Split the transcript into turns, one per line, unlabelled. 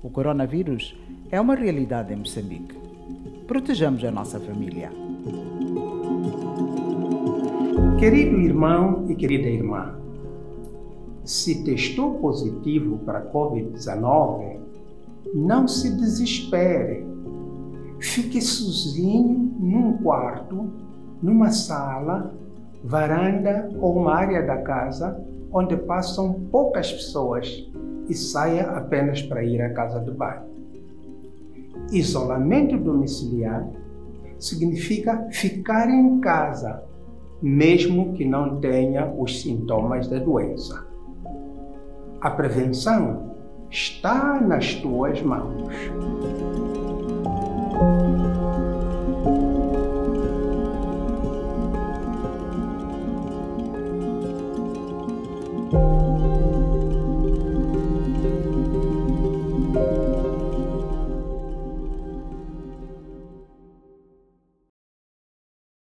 O coronavírus é uma realidade em Moçambique. Protejamos a nossa família.
Querido irmão e querida irmã, se testou positivo para Covid-19, não se desespere. Fique sozinho num quarto, numa sala, varanda ou uma área da casa onde passam poucas pessoas e saia apenas para ir à casa do banho. Isolamento domiciliar significa ficar em casa, mesmo que não tenha os sintomas da doença. A prevenção está nas tuas mãos.